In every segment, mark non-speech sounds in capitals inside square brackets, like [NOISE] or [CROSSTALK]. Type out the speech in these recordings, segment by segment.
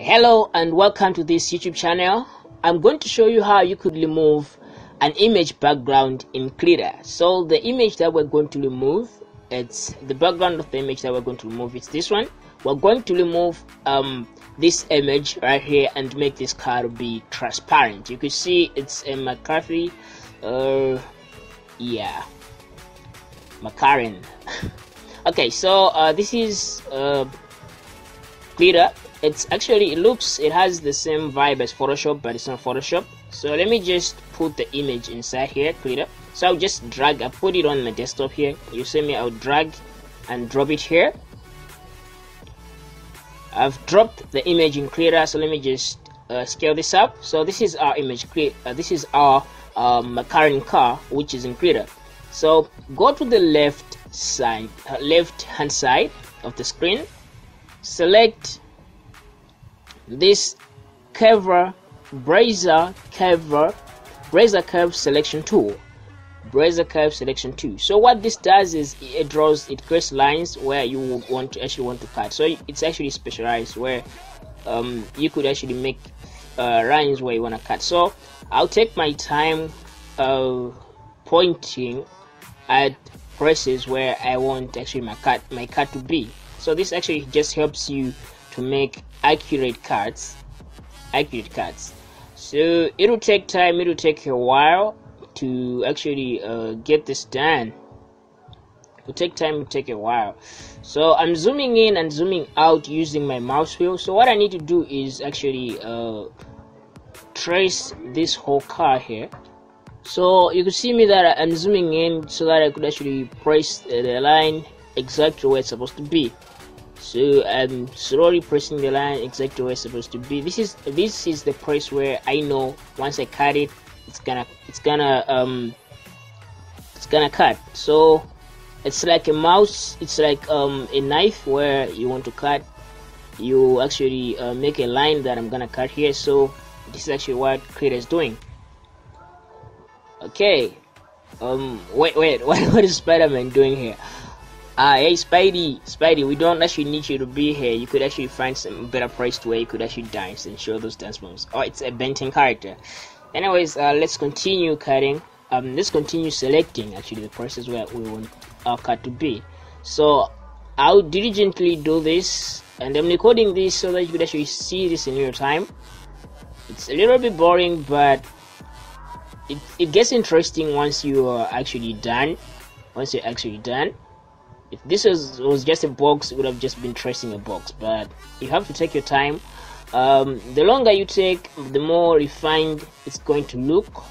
Hello and welcome to this YouTube channel. I'm going to show you how you could remove an image background in Krita. So the image that we're going to remove, it's the background of the image that we're going to remove. It's this one. We're going to remove um, this image right here and make this card be transparent. You can see it's a McCarthy. Uh, yeah, McCarran. [LAUGHS] okay, so uh, this is uh, Krita it's actually it looks it has the same vibe as photoshop but it's not photoshop. So let me just put the image inside here Krita so i'll just drag i put it on my desktop here. You see me i'll drag and drop it here. I've dropped the image in Krita so let me just uh, scale this up. So this is our image uh, this is our um, current car which is in Krita so go to the left side uh, left hand side of the screen. Select this curve Bezier curve Bezier curve selection tool Bezier curve selection tool so what this does is it draws it creates lines where you would want to actually want to cut. So it's actually specialized where um, you could actually make uh, lines where you want to cut. So I'll take my time uh, pointing at places where I want actually my cut my cut to be. So this actually just helps you to make accurate cuts accurate cuts. So it'll take time it'll take a while to actually uh, get this done. It'll take time it'll take a while. So I'm zooming in and zooming out using my mouse wheel. So what I need to do is actually uh, trace this whole car here. So you can see me that I'm zooming in so that I could actually place the line exactly where it's supposed to be so I'm slowly pressing the line exactly where it's supposed to be. This is this is the place where I know once I cut it it's gonna it's gonna um it's gonna cut. So it's like a mouse it's like um a knife where you want to cut. You actually uh, make a line that I'm gonna cut here. So this is actually what Krita is doing. Okay. Um wait wait. What, [LAUGHS] what is Spider-Man doing here uh, hey Spidey, Spidey, we don't actually need you to be here. You could actually find some better place where you could actually dance and show those dance moves. Oh, it's a Ben 10 character. Anyways, uh, let's continue cutting. Um, let's continue selecting actually the places where we want our cut to be. So I'll diligently do this, and I'm recording this so that you could actually see this in real time. It's a little bit boring, but it, it gets interesting once you are actually done. Once you're actually done if this was, was just a box it would have just been tracing a box but you have to take your time. Um, the longer you take the more refined it's going to look.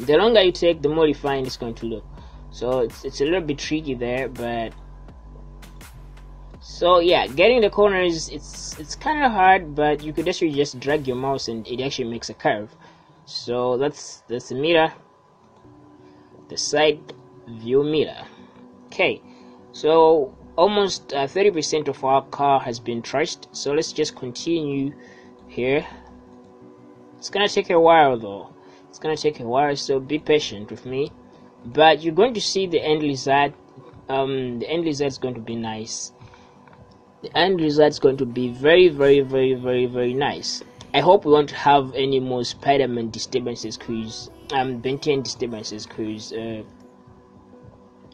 The longer you take the more refined it's going to look. So it's, it's a little bit tricky there but so yeah getting the corners it's it's kind of hard but you could actually just drag your mouse and it actually makes a curve. So that's that's the mirror. The side view mirror okay so almost 30% uh, of our car has been trashed so let's just continue here. It's gonna take a while though. It's gonna take a while so be patient with me. But you're going to see the end result um, the end result is going to be nice. The end result is going to be very very very very very nice. I hope we won't have any more Spider-Man disturbances cruise um Ben 10 disturbances cruise uh,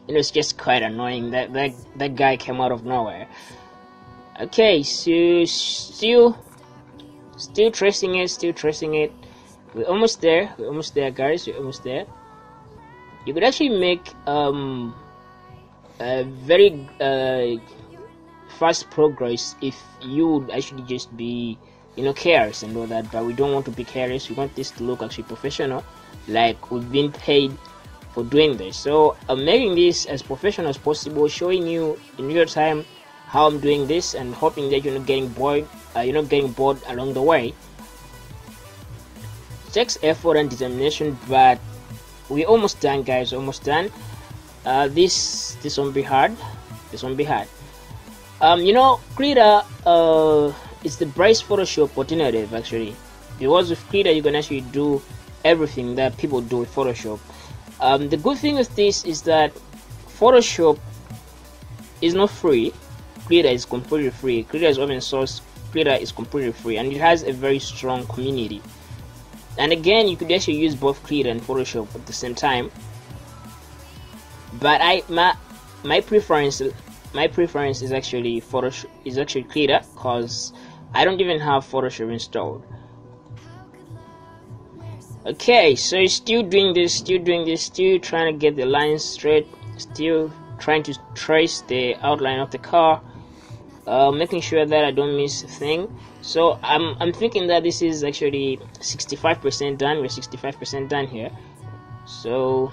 it was just quite annoying. That that that guy came out of nowhere. Okay so still still tracing it still tracing it. We're almost there we're almost there guys we're almost there. You could actually make um a very uh, fast progress if you would actually just be you know careless and all that but we don't want to be careless. We want this to look actually professional. Like we've been paid for doing this. So i'm making this as professional as possible showing you in real time how i'm doing this and hoping that you're not getting bored uh, you're not getting bored along the way. It takes effort and determination but we're almost done guys almost done. Uh, this this won't be hard. This won't be hard. Um you know Krita uh is the Bryce Photoshop alternative actually. Because with Krita you can actually do everything that people do with Photoshop um, the good thing with this is that Photoshop is not free. Krita is completely free. Krita is open source Krita is completely free and it has a very strong community. And again, you could actually use both Krita and Photoshop at the same time. But I my my preference my preference is actually Photoshop is actually Krita because I don't even have Photoshop installed. Okay, so still doing this, still doing this, still trying to get the lines straight, still trying to trace the outline of the car, uh, making sure that I don't miss a thing. So I'm I'm thinking that this is actually 65% done. We're 65% done here. So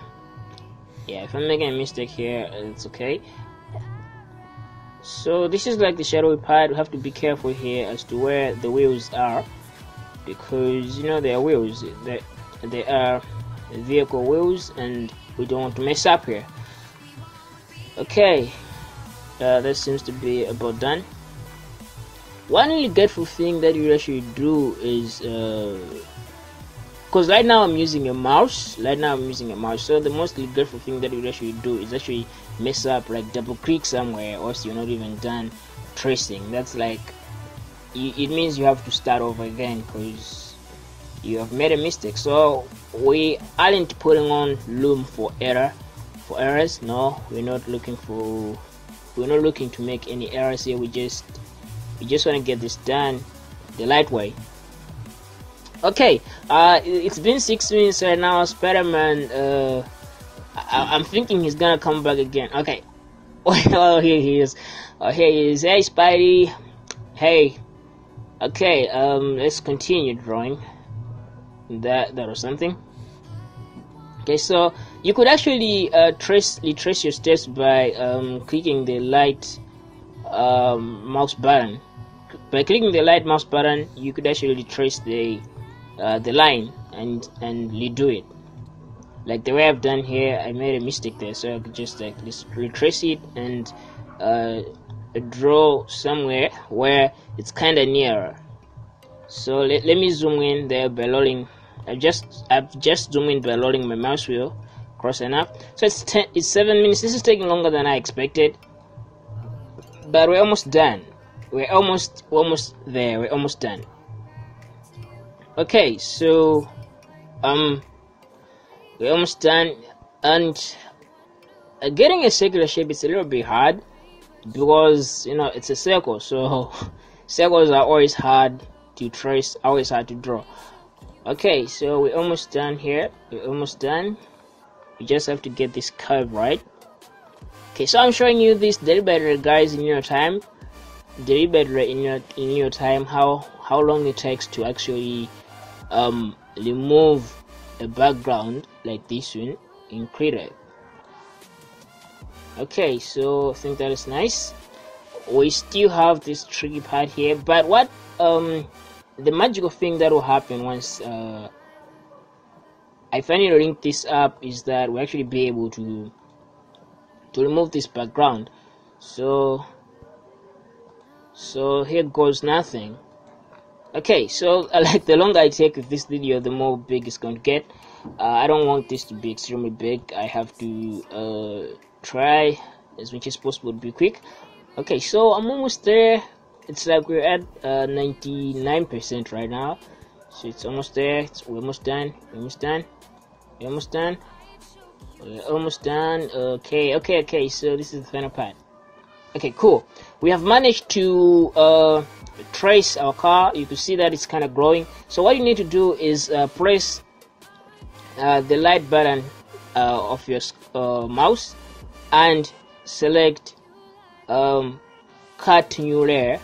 yeah, if I'm making a mistake here, it's okay. So this is like the shadowy part. We have to be careful here as to where the wheels are because you know they are wheels. They they are vehicle wheels and we don't want to mess up here. Okay uh, that seems to be about done. One really grateful thing that you actually do is because uh, right now I'm using a mouse right now I'm using a mouse. So the most grateful thing that you actually do is actually mess up like double click somewhere or else you're not even done tracing. That's like it means you have to start over again because you have made a mistake. So we aren't putting on loom for error for errors. No we're not looking for we're not looking to make any errors here. We just we just want to get this done the light way. Okay uh it's been six minutes right now. Spider-man uh I, am thinking he's gonna come back again. Okay. [LAUGHS] Oh here he is. Oh here he is. Hey spidey. Hey. Okay um let's continue drawing that that or something. Okay so you could actually uh, trace retrace your steps by um, clicking the light um, mouse button. By clicking the light mouse button you could actually retrace the uh, the line and and redo it. Like the way I've done here I made a mistake there so I could just like retrace it and uh, draw somewhere where it's kind of nearer. So let, let me zoom in there by I've just I've just zoomed in by loading my mouse wheel close enough. So it's ten it's seven minutes. This is taking longer than I expected. But we're almost done. We're almost almost there. We're almost done. Okay, so um we're almost done and uh, getting a circular shape is a little bit hard because you know it's a circle so [LAUGHS] circles are always hard to trace always hard to draw okay so we're almost done here. We're almost done. We just have to get this curve right. Okay so i'm showing you this deliberately guys in your time. Deliberately in your in your time how how long it takes to actually um remove a background like this one in Krita okay so i think that is nice. We still have this tricky part here but what um the magical thing that will happen once uh, I finally link this up is that we actually be able to to remove this background. So so here goes nothing. Okay so [LAUGHS] like the longer I take with this video the more big it's going to get. Uh, I don't want this to be extremely big. I have to uh, try as much as possible to be quick. Okay so I'm almost there it's like we're at 99% uh, right now. So it's almost there. It's, we're almost done. We're almost done. We're almost done. We're almost done. Okay okay okay. So this is the final part. Okay cool. We have managed to uh, trace our car. You can see that it's kind of growing. So what you need to do is uh, press uh, the light button uh, of your uh, mouse and select um, cut new layer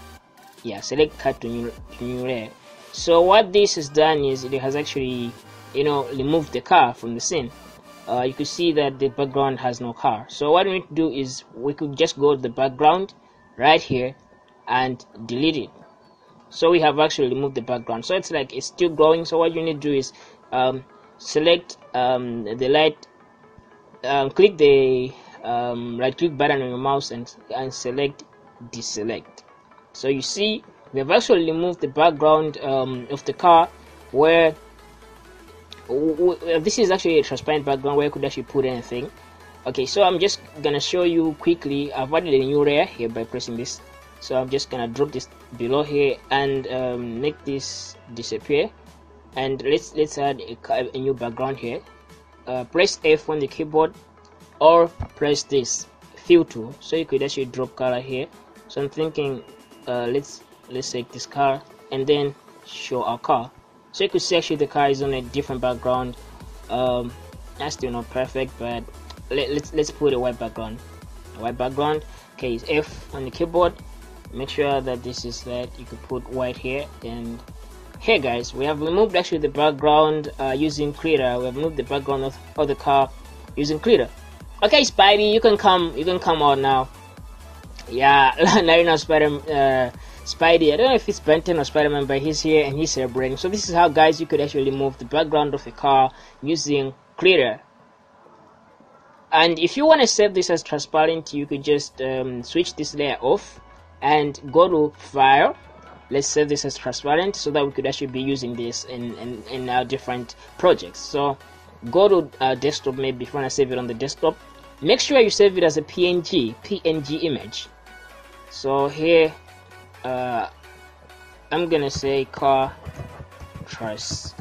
yeah select cut to new, new layer so what this has done is it has actually you know removed the car from the scene. Uh, you could see that the background has no car. So what we need to do is we could just go to the background right here and delete it. So we have actually removed the background. So it's like it's still growing so what you need to do is um, select um, the light um, click the um, right click button on your mouse and, and select deselect so you see we have actually removed the background um, of the car where this is actually a transparent background where you could actually put anything. Okay so I'm just gonna show you quickly. I've added a new layer here by pressing this. So I'm just gonna drop this below here and um, make this disappear. And let's let's add a, a new background here. Uh, press F on the keyboard or press this fill tool. So you could actually drop color here. So I'm thinking uh, let's let's take this car and then show our car. So you could see actually the car is on a different background. Um, that's still not perfect but let, let's let's put a white background. A white background okay F on the keyboard. Make sure that this is that you could put white here. And here guys we have removed actually the background uh, using Krita. We have removed the background of, of the car using Krita. Okay Spidey you can come you can come out now yeah [LAUGHS] know Spider uh, Spidey. I don't know if it's Ben 10 or Spider-Man but he's here and he's celebrating. So this is how guys you could actually move the background of a car using Krita and if you want to save this as transparent you could just um, switch this layer off and go to file. Let's save this as transparent so that we could actually be using this in, in, in our different projects. So go to uh, desktop maybe if you want to save it on the desktop. Make sure you save it as a png png image so here uh, I'm gonna say car trust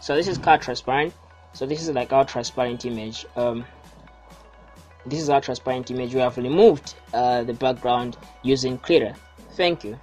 so this is car transparent so this is like our transparent image. Um, this is our transparent image. We have removed uh, the background using Krita thank you